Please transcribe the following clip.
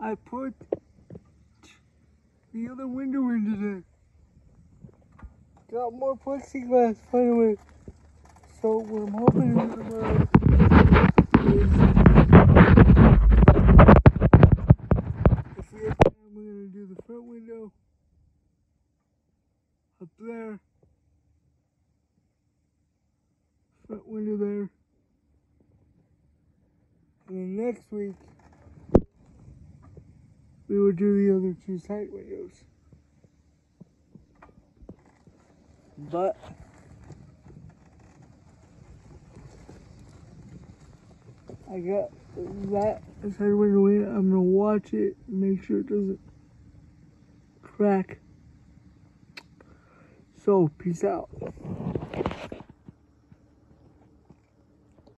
I put the other window in today. Got more plexiglass finally. So what I'm hoping to do tomorrow is we're gonna do the front window up there. Front window there. And next week we will do the other two side windows. But I got that side window in. I'm gonna watch it, make sure it doesn't crack. So, peace out.